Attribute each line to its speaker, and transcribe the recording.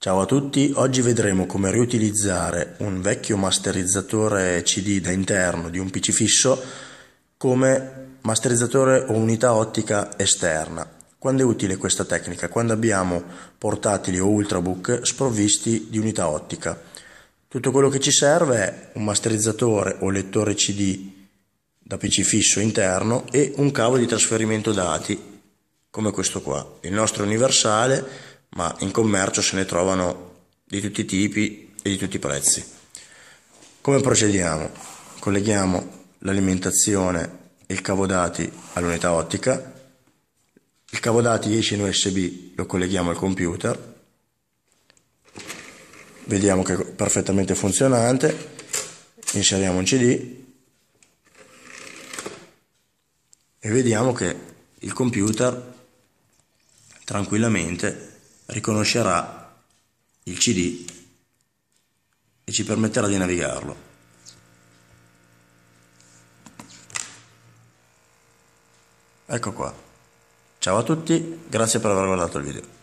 Speaker 1: Ciao a tutti, oggi vedremo come riutilizzare un vecchio masterizzatore CD da interno di un PC fisso come masterizzatore o unità ottica esterna. Quando è utile questa tecnica? Quando abbiamo portatili o ultrabook sprovvisti di unità ottica. Tutto quello che ci serve è un masterizzatore o lettore CD da PC fisso interno e un cavo di trasferimento dati come questo qua. Il nostro universale ma in commercio se ne trovano di tutti i tipi e di tutti i prezzi. Come procediamo? Colleghiamo l'alimentazione e il cavo dati all'unità ottica, il cavo dati esce in USB, lo colleghiamo al computer, vediamo che è perfettamente funzionante, inseriamo un CD e vediamo che il computer tranquillamente riconoscerà il CD e ci permetterà di navigarlo. Ecco qua. Ciao a tutti, grazie per aver guardato il video.